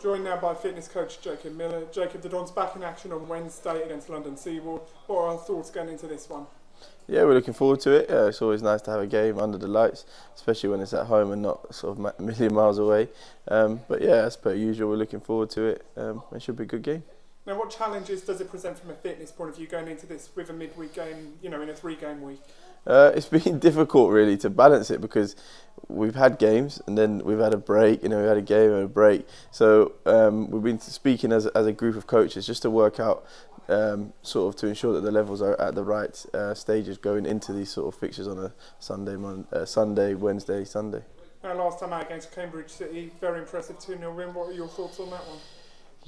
Joined now by fitness coach Jacob Miller. Jacob, the Dons back in action on Wednesday against London Seaward. What are our thoughts going into this one? Yeah, we're looking forward to it. Uh, it's always nice to have a game under the lights, especially when it's at home and not sort of a million miles away. Um, but yeah, as per usual, we're looking forward to it. Um, it should be a good game. Now, what challenges does it present from a fitness point of view going into this with a midweek game, you know, in a three-game week? Uh, it's been difficult really to balance it because we've had games and then we've had a break. You know, we had a game and a break. So um, we've been speaking as as a group of coaches just to work out um, sort of to ensure that the levels are at the right uh, stages going into these sort of fixtures on a Sunday, Mon- uh, Sunday, Wednesday, Sunday. Now, last time out against Cambridge City, very impressive 2 0 win. What are your thoughts on that one?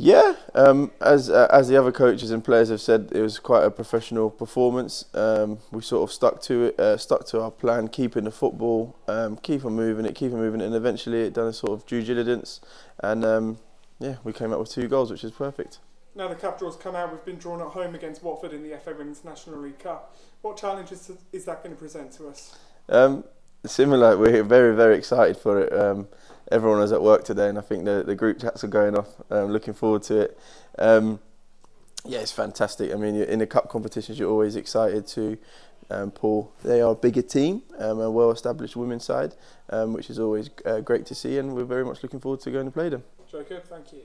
Yeah, um, as uh, as the other coaches and players have said, it was quite a professional performance. Um, we sort of stuck to it, uh, stuck to our plan, keeping the football, um, keep on moving it, keep on moving it, and eventually it done a sort of due diligence, and um, yeah, we came up with two goals, which is perfect. Now the cup draws come out, we've been drawn at home against Watford in the FA Women's National League Cup. What challenges is that going to present to us? Um, similar, we're very very excited for it. Um, everyone was at work today, and I think the the group chats are going off. Um, looking forward to it. Um, yeah, it's fantastic. I mean, in the cup competitions, you're always excited to um. They are a bigger team, um, a well-established women's side, um, which is always uh, great to see, and we're very much looking forward to going to play them. Jacob, thank you.